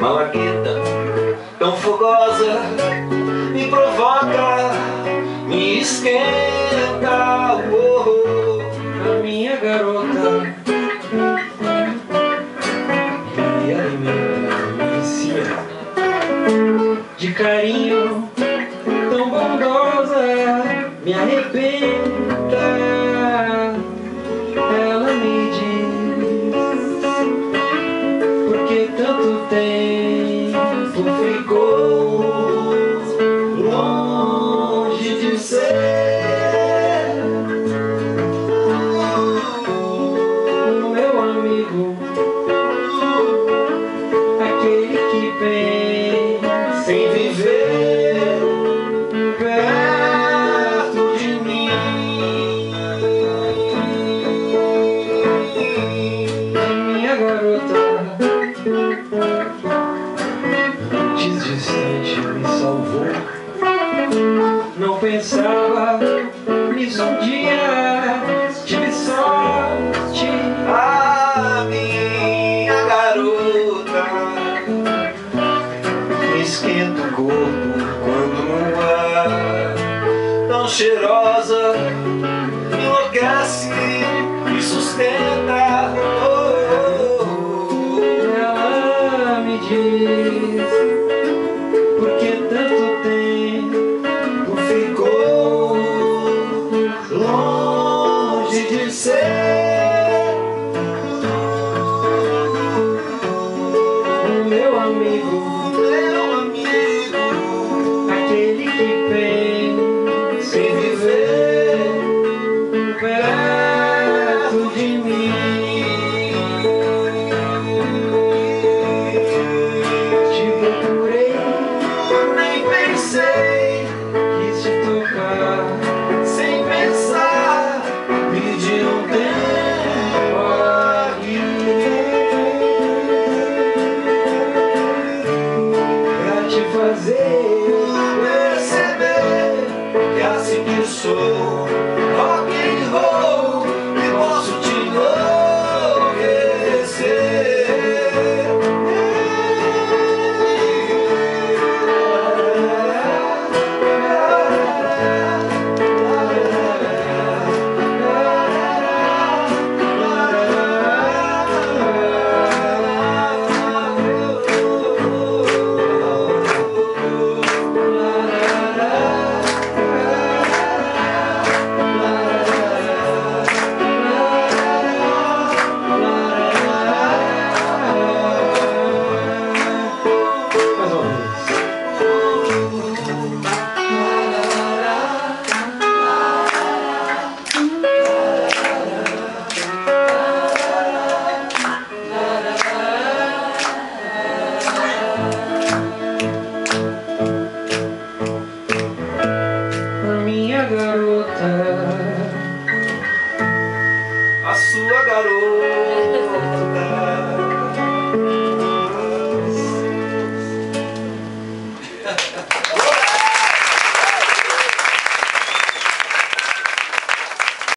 Malagueta, tão fogosa, me provoca, me esquenta, oh, oh, a minha garota. Me alimenta, me ensina de carinho, tão bondosa, me arrebenta. Pensa em viver perto de mim. Minha garota, antes distante me salvou. Não pensava nisso um dia, Quando não há Tão cheirosa Me enlouquece Me sustenta. Ela me diz Por que tanto tempo ficou Longe de ser Meu amigo fazer Perceber Que assim que sou